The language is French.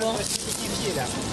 là.